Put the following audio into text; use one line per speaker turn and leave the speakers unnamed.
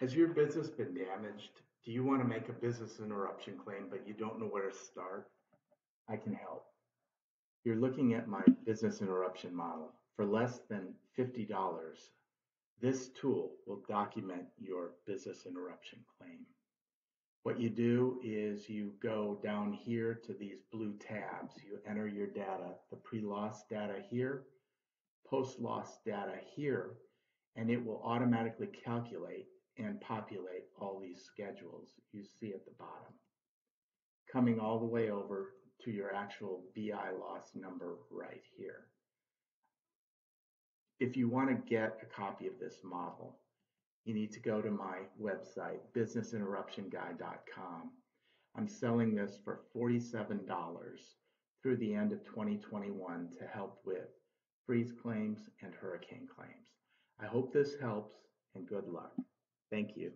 Has your business been damaged? Do you want to make a business interruption claim, but you don't know where to start? I can help. You're looking at my business interruption model. For less than $50, this tool will document your business interruption claim. What you do is you go down here to these blue tabs. You enter your data, the pre-loss data here, post-loss data here, and it will automatically calculate and populate all these schedules you see at the bottom, coming all the way over to your actual BI loss number right here. If you want to get a copy of this model, you need to go to my website, businessinterruptionguy.com. I'm selling this for $47 through the end of 2021 to help with freeze claims and hurricane claims. I hope this helps and good luck. Thank you.